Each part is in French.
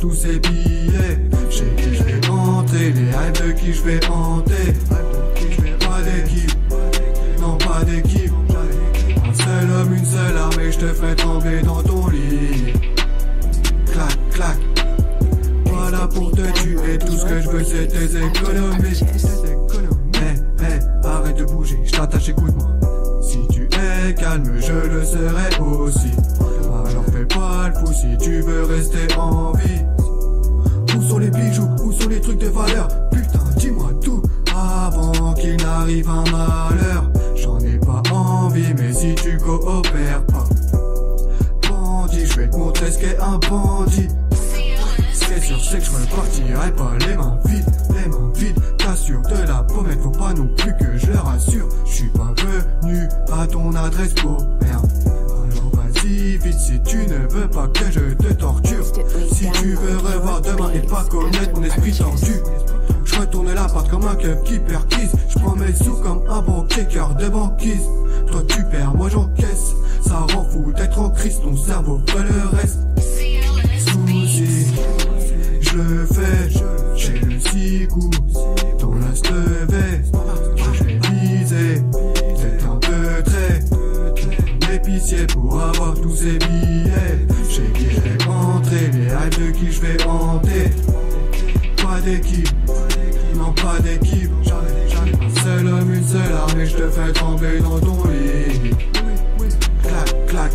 tous ces billets. Chez qui je vais monter, les rêves de qui je vais hanter. Pas d'équipe, non pas d'équipe. Un seul homme, une seule armée, je te fais trembler dans ton lit. Clac, clac. Voilà pour te tuer, tout ce que je veux c'est tes économies. Hey, hey, arrête de bouger, je t'attache, écoute-moi. Si tu es calme, je le serai aussi. Alors fais pas si tu veux rester en vie. Où sont les bijoux Où sont les trucs de valeur Putain, dis-moi tout avant qu'il n'arrive un malheur. J'en ai pas envie, mais si tu coopères pas. Bandit, je vais te montrer ce qu'est un bandit. Ce qui est sûr, c'est que je repartirai pas les mains vides, les mains vides. T'assures de la pommette, faut pas non plus que je leur assure. Je suis pas venu à ton adresse pour merde. Vite si tu ne veux pas que je te torture. Si tu veux revoir demain et pas connaître mon esprit tordu. Je retourne l'appart comme un keuf qui perquise. Je prends mes sous comme un banquier cœur de banquise. Toi tu perds, moi j'encaisse. Ça rend fou d'être en crise, ton cerveau veut le reste. Souci, je le fais. J'ai le cigou dans la stevée. Je vais viser, c'est un peu très. L'épicier pour avoir tous ces billets. J'ai qui je vais entrer, les rêves de qui je vais hanter. Pas d'équipe, non pas d'équipe. Un seul homme, une seule armée, je te fais trembler dans ton lit. Clac, clac.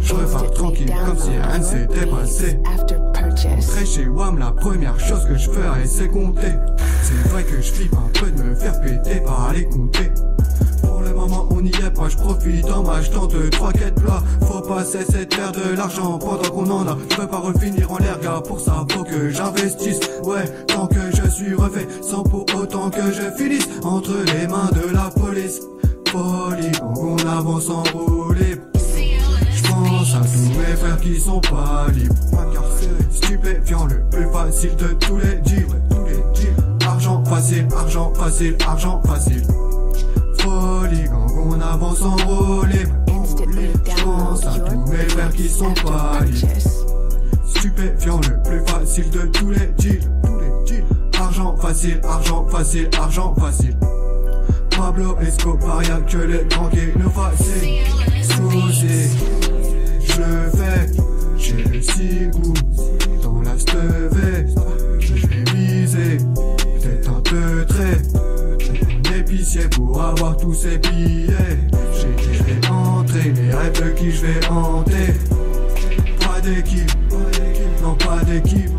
Je repars tranquille comme si rien ne s'était passé. After purchase. Très chez WAM, la première chose que je ferais c'est compter. C'est vrai que je flippe un peu de me faire péter par aller compter. N'y est pas, je profite en m'achetant deux, trois quêtes plats. Faut pas cesser de faire de l'argent pendant qu'on en a. Je veux pas refinir en l'air, gars, pour ça faut que j'investisse. Ouais, tant que je suis refait, sans pour autant que je finisse entre les mains de la police. Quand on avance en roue libre. J'pense à tous mes frères qui sont pas libres. Stupéfiant, le plus facile de tous les deals. Argent facile, argent facile, argent facile. Roue libre. Instantly J'pense à tous mes frères qui sont purchase. Stupéfiant, le plus facile de tous les deals. Argent facile, argent facile, argent facile. Pablo Escobar, y'a que les grands qui fascinent. Souci, je le fais, j'ai le cigou dans la stevée. Je vais viser, peut-être un peu très. Un épicier pour avoir tous ces billets. Je vais entrer, les rêves qui je vais hanter. Pas d'équipe, non pas d'équipe.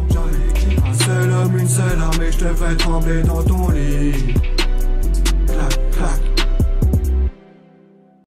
Un seul homme, une seule armée, je te fais trembler dans ton lit.